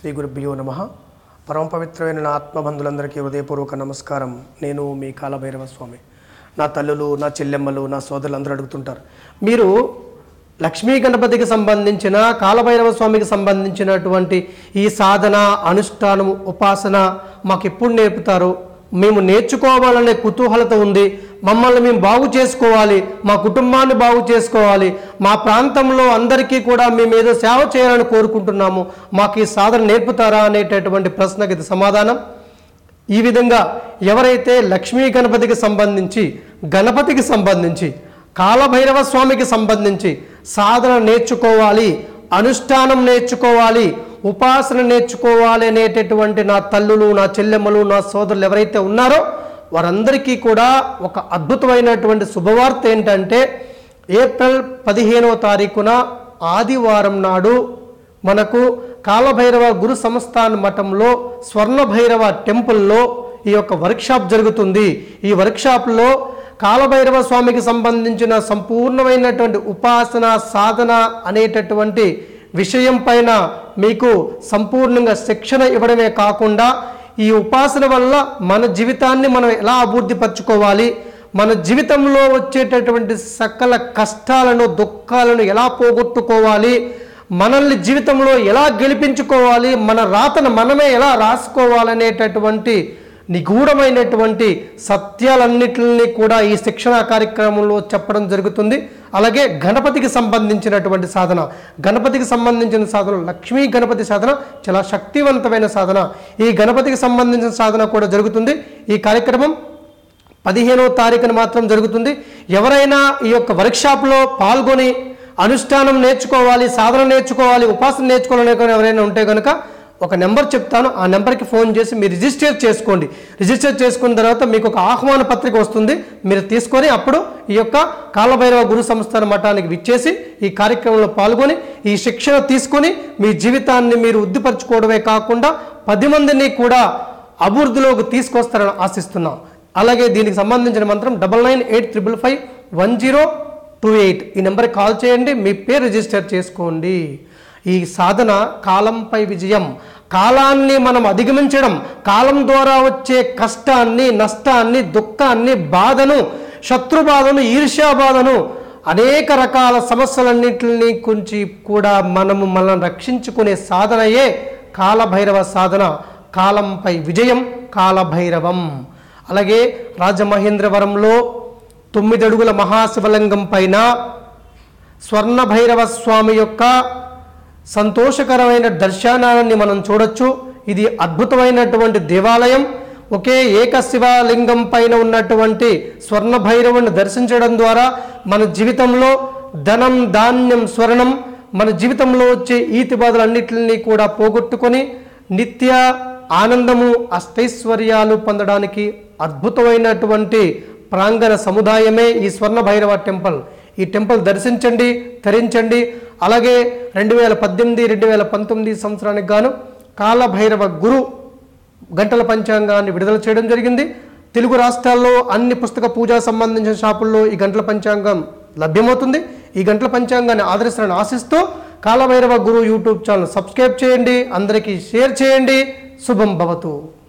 శ్రీ గురుభ్యో నమ. పరమ పవిత్రమైన నా ఆత్మబంధులందరికీ హృదయపూర్వక నమస్కారం. నేను మీ కాలభైరవ స్వామి. నా తల్లులు నా చెల్లెమ్మలు నా సోదరులు అందరూ అడుగుతుంటారు. మీరు లక్ష్మీ గణపతికి సంబంధించిన కాలభైరవ స్వామికి సంబంధించినటువంటి ఈ సాధన అనుష్ఠానము ఉపాసన మాకు ఎప్పుడు నేర్పుతారు? మేము నేర్చుకోవాలనే కుతూహలత ఉంది. మమ్మల్ని మేము బాగు చేసుకోవాలి. మా కుటుంబాన్ని బాగు చేసుకోవాలి. మా ప్రాంతంలో అందరికీ కూడా మేము ఏదో సేవ చేయాలని కోరుకుంటున్నాము. మాకు ఈ సాధన నేర్పుతారా అనేటటువంటి ప్రశ్నకి ఇది సమాధానం. ఈ విధంగా ఎవరైతే లక్ష్మీ గణపతికి సంబంధించి గణపతికి సంబంధించి కాలభైరవ స్వామికి సంబంధించి సాధన నేర్చుకోవాలి అనుష్ఠానం నేర్చుకోవాలి ఉపాసన నేర్చుకోవాలి అనేటటువంటి నా తల్లులు నా చెల్లెమ్మలు నా సోదరులు ఎవరైతే ఉన్నారో వారందరికీ కూడా ఒక అద్భుతమైనటువంటి శుభవార్త ఏంటంటే ఏప్రిల్ పదిహేనవ తారీఖున ఆదివారం నాడు మనకు కాలభైరవ గురు సంస్థాన్ మఠంలో స్వర్ణభైరవ టెంపుల్లో ఈ యొక్క వర్క్షాప్ జరుగుతుంది. ఈ వర్క్షాప్లో కాలభైరవ స్వామికి సంబంధించిన సంపూర్ణమైనటువంటి ఉపాసన సాధన అనేటటువంటి విషయం పైన మీకు సంపూర్ణంగా శిక్షణ ఇవ్వడమే కాకుండా ఈ ఉపాసన వల్ల మన జీవితాన్ని మనం ఎలా అభివృద్ధిపరచుకోవాలి మన జీవితంలో వచ్చేటటువంటి సకల కష్టాలను దుఃఖాలను ఎలా పోగొట్టుకోవాలి మనల్ని జీవితంలో ఎలా గెలిపించుకోవాలి మన రాతను మనమే ఎలా రాసుకోవాలనేటటువంటి నిగూఢమైనటువంటి సత్యాలన్నిటిని కూడా ఈ శిక్షణ కార్యక్రమంలో చెప్పడం జరుగుతుంది. అలాగే గణపతికి సంబంధించినటువంటి సాధన. గణపతికి సంబంధించిన సాధన లక్ష్మీ గణపతి సాధన చాలా శక్తివంతమైన సాధన. ఈ గణపతికి సంబంధించిన సాధన కూడా జరుగుతుంది. ఈ కార్యక్రమం పదిహేనవ తారీఖున మాత్రం జరుగుతుంది. ఎవరైనా ఈ యొక్క వర్క్షాప్లో పాల్గొని అనుష్ఠానం నేర్చుకోవాలి సాధన నేర్చుకోవాలి ఉపాసన నేర్చుకోవాలనే ఎవరైనా ఉంటే కనుక ఒక నెంబర్ చెప్తాను ఆ నెంబర్కి ఫోన్ చేసి మీరు రిజిస్టర్ చేసుకోండి. రిజిస్టర్ చేసుకున్న తర్వాత మీకు ఒక ఆహ్వాన పత్రిక వస్తుంది. మీరు తీసుకొని అప్పుడు ఈ యొక్క కాలభైరవ గురు సంస్థాన మఠానికి విచ్చేసి ఈ కార్యక్రమంలో పాల్గొని ఈ శిక్షణ తీసుకొని మీ జీవితాన్ని మీరు ఉద్దిపరచుకోవడమే కాకుండా పది మందిని కూడా అభివృద్ధిలోకి తీసుకొస్తారని ఆశిస్తున్నాం. అలాగే దీనికి సంబంధించిన మంత్రం double nine eight triple five one zero two eight ఈ నెంబర్కి కాల్ చేయండి. మీ పేరు రిజిస్టర్ చేసుకోండి. ఈ సాధన కాలంపై విజయం. కాలాన్ని మనం అధిగమించడం కాలం ద్వారా వచ్చే కష్టాన్ని నష్టాన్ని దుఃఖాన్ని బాధను శత్రు బాధను ఈర్ష్యా బాధను అనేక రకాల సమస్యలన్నింటిని గురించి కూడా మనము మనల్ని రక్షించుకునే సాధనయే కాలభైరవ సాధన. కాలంపై విజయం కాలభైరవం. అలాగే రాజమహేంద్రవరంలో తొమ్మిది అడుగుల మహాశివలింగం పైన స్వర్ణభైరవ స్వామి యొక్క సంతోషకరమైన దర్శనాన్ని మనం చూడొచ్చు. ఇది అద్భుతమైనటువంటి దేవాలయం. ఒకే ఏక శివలింగం పైన ఉన్నటువంటి స్వర్ణ భైరవుని దర్శించడం ద్వారా మన జీవితంలో ధనం ధాన్యం స్వర్ణం మన జీవితంలో వచ్చే ఈతి బాధలన్నింటినీ కూడా పోగొట్టుకొని నిత్య ఆనందము అష్టైశ్వర్యాలు పొందడానికి అద్భుతమైనటువంటి ప్రాంగణ సముదాయమే ఈ స్వర్ణ భైరవ టెంపుల్. ఈ టెంపుల్ దర్శించండి ధరించండి అలాగే రెండు వేల పద్దెనిమిది రెండు వేల పంతొమ్మిది సంవత్సరానికి గాను కాలభైరవ గురు గంటల పంచాంగాన్ని విడుదల చేయడం జరిగింది. తెలుగు రాష్ట్రాల్లో అన్ని పుస్తక పూజా సంబంధించిన షాపుల్లో ఈ గంటల పంచాంగం లభ్యమవుతుంది. ఈ గంటల పంచాంగాన్ని ఆదరిస్తారని ఆశిస్తూ Kalabhairava Guru YouTube channel subscribe చేయండి అందరికీ షేర్ చేయండి. శుభం భవతు.